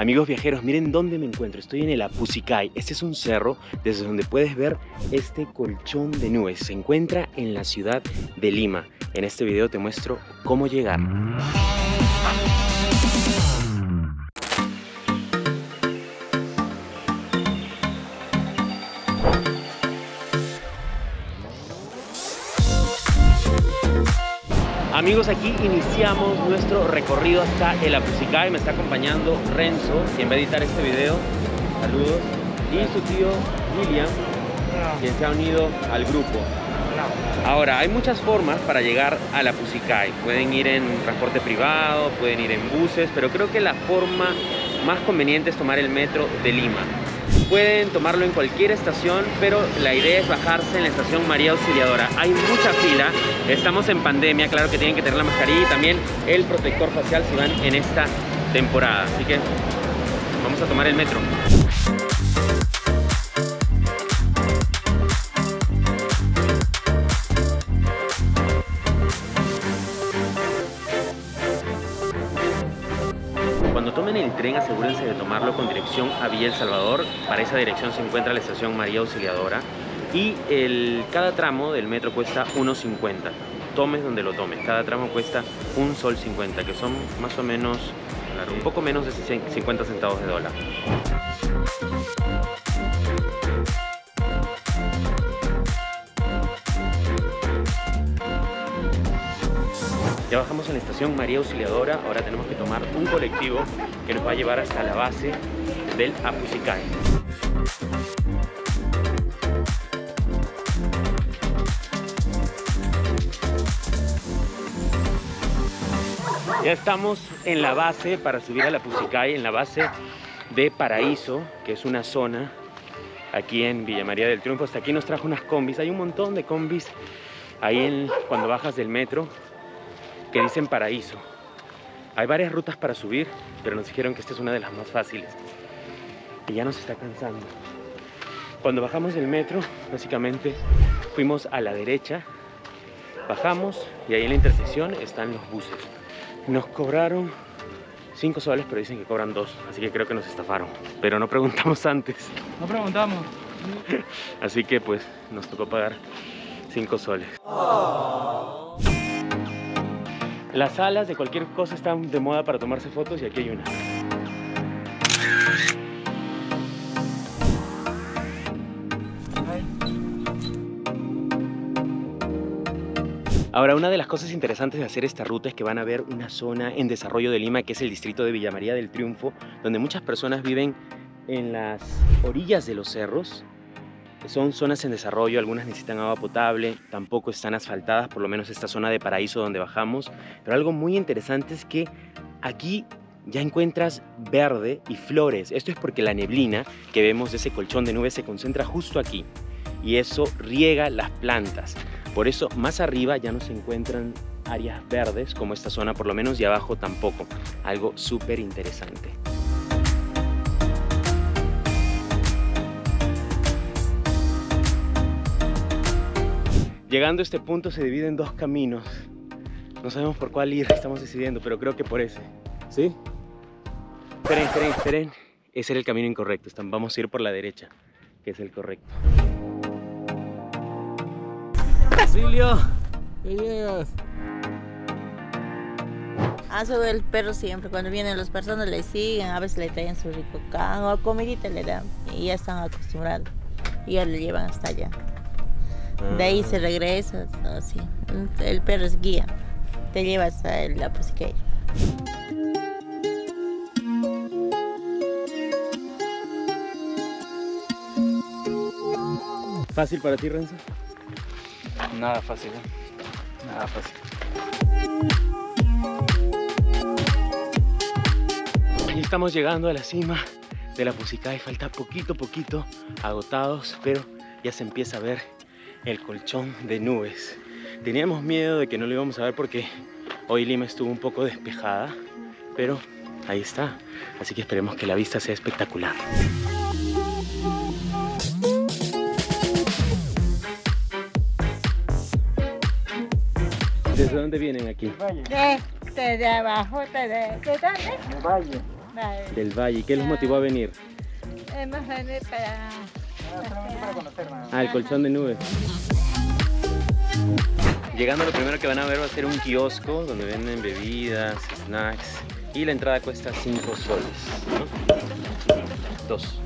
Amigos viajeros, miren dónde me encuentro. Estoy en el Apucicay. Este es un cerro desde donde puedes ver este colchón de nubes. Se encuentra en la ciudad de Lima. En este video te muestro cómo llegar. Amigos, aquí iniciamos nuestro recorrido hasta el Apucicay. Me está acompañando Renzo, quien va a editar este video. Saludos. Y su tío William, quien se ha unido al grupo. Ahora, hay muchas formas para llegar a la Pusicay. Pueden ir en transporte privado, pueden ir en buses, pero creo que la forma más conveniente es tomar el metro de Lima. Pueden tomarlo en cualquier estación, pero la idea es bajarse en la estación María Auxiliadora. Hay mucha fila, estamos en pandemia, claro que tienen que tener la mascarilla y también el protector facial si van en esta temporada. Así que vamos a tomar el metro. Tren asegúrense de tomarlo con dirección a Villa El Salvador. Para esa dirección se encuentra la estación María Auxiliadora. Y el, cada tramo del metro cuesta 1.50. Tomes donde lo tomes. Cada tramo cuesta un sol 50, que son más o menos, un poco menos de 50 centavos de dólar. Bajamos en la estación María Auxiliadora, ahora tenemos que tomar un colectivo que nos va a llevar hasta la base del Apucicay. Ya estamos en la base para subir al Apucicay, en la base de Paraíso, que es una zona aquí en Villa María del Triunfo. Hasta aquí nos trajo unas combis, hay un montón de combis ahí cuando bajas del metro que dicen paraíso. Hay varias rutas para subir, pero nos dijeron que esta es una de las más fáciles. Y ya nos está cansando. Cuando bajamos del metro, básicamente fuimos a la derecha, bajamos y ahí en la intersección están los buses. Nos cobraron 5 soles, pero dicen que cobran 2, así que creo que nos estafaron. Pero no preguntamos antes. No preguntamos. Así que pues nos tocó pagar 5 soles. Las salas de cualquier cosa están de moda para tomarse fotos y aquí hay una. Ahora, una de las cosas interesantes de hacer esta ruta es que van a ver una zona en desarrollo de Lima que es el distrito de Villa María del Triunfo, donde muchas personas viven en las orillas de los cerros. Son zonas en desarrollo, algunas necesitan agua potable, tampoco están asfaltadas, por lo menos esta zona de paraíso donde bajamos. Pero algo muy interesante es que aquí ya encuentras verde y flores. Esto es porque la neblina que vemos de ese colchón de nubes se concentra justo aquí y eso riega las plantas. Por eso más arriba ya no se encuentran áreas verdes como esta zona por lo menos y abajo tampoco. Algo súper interesante. Llegando a este punto se divide en dos caminos. No sabemos por cuál ir, estamos decidiendo, pero creo que por ese. ¿Sí? Esperen, esperen, esperen. Ese era el camino incorrecto. Vamos a ir por la derecha, que es el correcto. Silvio, ¿Qué llegas? Ah, sobre el perro siempre, cuando vienen las personas le siguen, a veces le traen su rico can o comidita le dan y ya están acostumbrados y ya le llevan hasta allá. De ahí se regresa, así. El perro es guía, te lleva hasta la pusqueira. ¿Fácil para ti, Renzo? Nada fácil, ¿eh? Nada fácil. Y estamos llegando a la cima de la Pusicay. Falta poquito, poquito, agotados, pero ya se empieza a ver el colchón de nubes. Teníamos miedo de que no lo íbamos a ver porque hoy Lima estuvo un poco despejada, pero ahí está. Así que esperemos que la vista sea espectacular. ¿Desde dónde vienen aquí? De, de abajo, de, de, ¿de dónde? Valle. Vale. del Valle. ¿Qué los motivó a venir? Hemos venido para... Ah, el colchón de nubes. Llegando lo primero que van a ver va a ser un kiosco donde venden bebidas, snacks y la entrada cuesta 5 soles. Dos.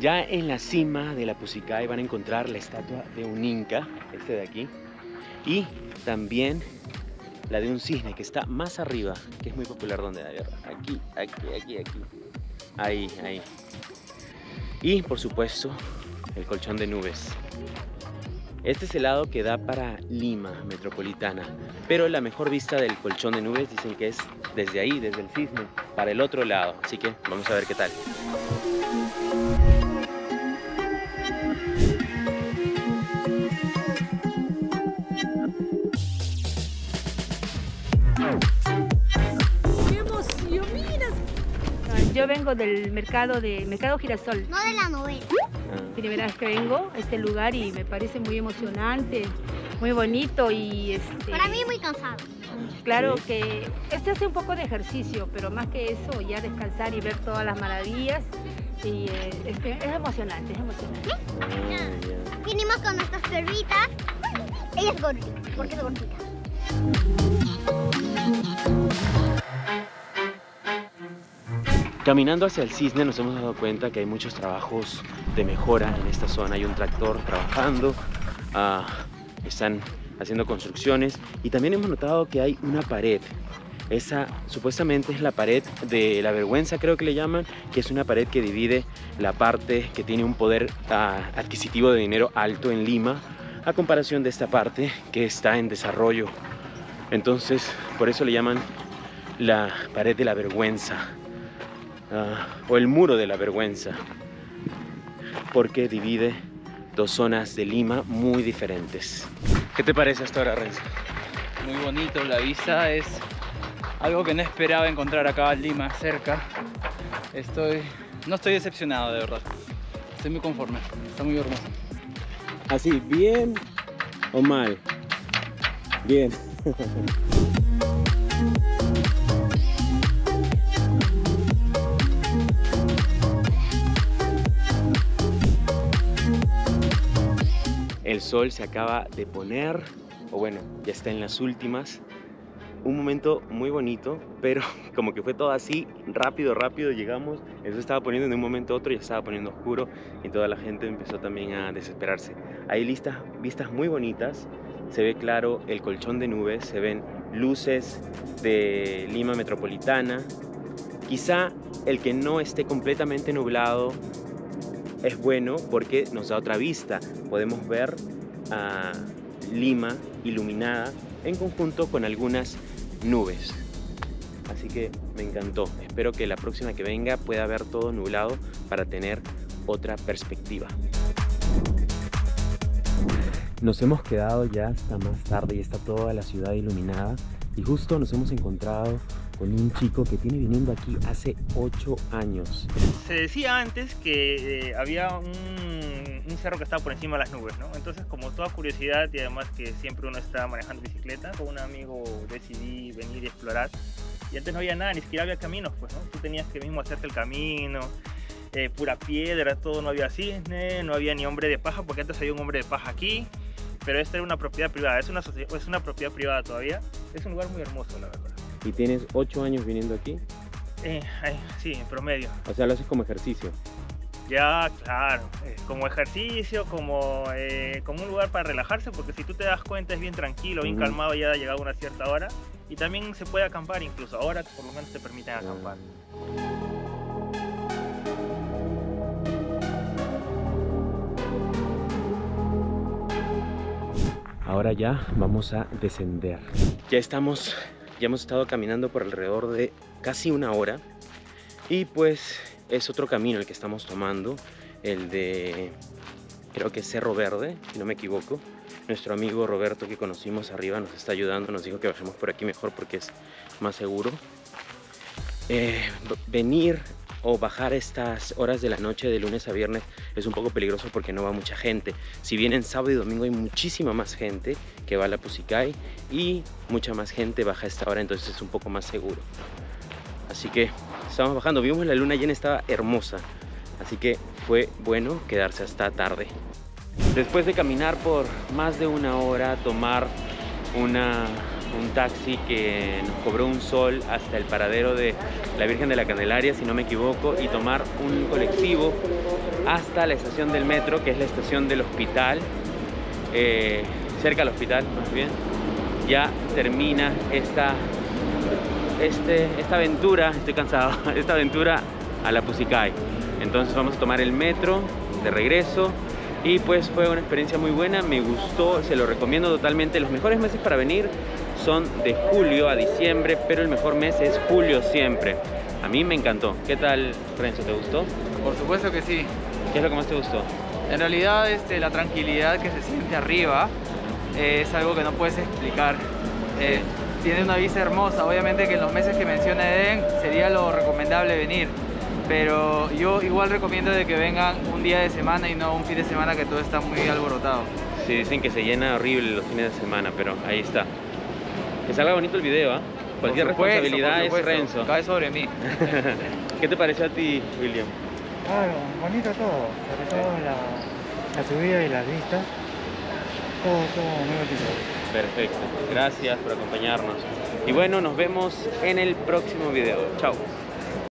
Ya en la cima de la Pusicay van a encontrar la estatua de un inca, este de aquí, y también la de un cisne que está más arriba, que es muy popular donde hay aquí, aquí, aquí, aquí. Ahí, ahí. Y por supuesto, el colchón de nubes. Este es el lado que da para Lima metropolitana, pero la mejor vista del colchón de nubes dicen que es desde ahí, desde el cisne, para el otro lado. Así que vamos a ver qué tal. Yo vengo del mercado de Mercado Girasol. No de la novela. Primera vez que vengo a este lugar y me parece muy emocionante, muy bonito y este, Para mí muy cansado. claro Sí. que este hace un poco de ejercicio, pero más que eso ya descansar y ver todas las maravillas y eh, es, emocionante, es emocionante. ah, ya. Vinimos con nuestras perritas. Ella es gordita. porque es gordita? Caminando hacia el cisne nos hemos dado cuenta que hay muchos trabajos de mejora en esta zona. Hay un tractor trabajando, ah, están haciendo construcciones y también hemos notado que hay una pared. Esa supuestamente es la pared de la vergüenza, creo que le llaman, que es una pared que divide la parte que tiene un poder ah, adquisitivo de dinero alto en Lima a comparación de esta parte que está en desarrollo. Entonces, por eso le llaman la pared de la vergüenza. Ah, o el muro de la vergüenza, porque divide dos zonas de Lima muy diferentes. ¿Qué te parece hasta ahora, Renzo? Muy bonito, la vista es algo que no esperaba encontrar acá en Lima, cerca. Estoy, no estoy decepcionado, de verdad. Estoy muy conforme, está muy hermoso. ¿Así, bien o mal? Bien. El sol se acaba de poner, o bueno, ya está en las últimas. Un momento muy bonito, pero como que fue todo así, rápido, rápido llegamos. Eso estaba poniendo de un momento a otro, ya estaba poniendo oscuro y toda la gente empezó también a desesperarse. Hay vistas muy bonitas, se ve claro el colchón de nubes, se ven luces de Lima Metropolitana. Quizá el que no esté completamente nublado es bueno porque nos da otra vista. Podemos ver a Lima iluminada en conjunto con algunas nubes. Así que me encantó. Espero que la próxima que venga pueda ver todo nublado para tener otra perspectiva. Nos hemos quedado ya hasta más tarde y está toda la ciudad iluminada y justo nos hemos encontrado con un chico que tiene viniendo aquí hace 8 años. Se decía antes que eh, había un, cerro que estaba por encima de las nubes, ¿no? Entonces, como toda curiosidad y además que siempre uno está manejando bicicleta, con un amigo decidí venir y explorar. Y antes no había nada, ni siquiera había caminos, pues, ¿no? Tú tenías que mismo hacerte el camino, eh, pura piedra, todo, no había cisne, no había ni hombre de paja, porque antes había un hombre de paja aquí, pero esta era una propiedad privada, es una, socie- es una propiedad privada todavía. Es un lugar muy hermoso, la verdad. Y tienes 8 años viniendo aquí. Eh, sí, en promedio. O sea, lo haces como ejercicio. Ya, claro, eh, como ejercicio, como, eh, como un lugar para relajarse, porque si tú te das cuenta es bien tranquilo, bien Ujú. calmado ya ha llegado una cierta hora. Y también se puede acampar incluso, ahora por lo menos te permiten acampar. Ahora ya vamos a descender. Ya estamos, ya hemos estado caminando por alrededor de casi una hora y pues es otro camino el que estamos tomando, el de creo que Cerro Verde, si no me equivoco. Nuestro amigo Roberto que conocimos arriba nos está ayudando, nos dijo que bajemos por aquí mejor porque es más seguro. Eh, venir o bajar estas horas de la noche de lunes a viernes es un poco peligroso porque no va mucha gente. Si bien en sábado y domingo hay muchísima más gente que va a la Pusicay y mucha más gente baja a esta hora, entonces es un poco más seguro. Así que estamos bajando, vimos la luna llena, estaba hermosa. Así que fue bueno quedarse hasta tarde. Después de caminar por más de una hora, tomar una, un taxi que nos cobró un sol hasta el paradero de la Virgen de la Candelaria, si no me equivoco, y tomar un colectivo hasta la estación del metro, que es la estación del hospital, eh, cerca del hospital, más bien, ya termina esta, este, esta aventura, estoy cansado, esta aventura a la Pusicay. Entonces vamos a tomar el metro de regreso y pues fue una experiencia muy buena, me gustó, se lo recomiendo totalmente. Los mejores meses para venir son de julio a diciembre, pero el mejor mes es julio siempre. A mí me encantó. ¿Qué tal, Renzo? ¿Te gustó? Por supuesto que sí. ¿Qué es lo que más te gustó? En realidad este, la tranquilidad que se siente arriba eh, es algo que no puedes explicar. Eh, tiene una vista hermosa, obviamente que en los meses que menciona Eden sería lo recomendable venir pero yo igual recomiendo de que vengan un día de semana y no un fin de semana que todo está muy alborotado. Sí, dicen que se llena horrible los fines de semana, pero ahí está. Que salga bonito el video, ¿ah? Cualquier responsabilidad es Renzo. Cae sobre mí. ¿Qué te pareció a ti, William? Claro, bonito todo, sobre todo la, la subida y las vistas. Todo, todo muy bonito. Perfecto, gracias por acompañarnos. Y bueno, nos vemos en el próximo video. Chao.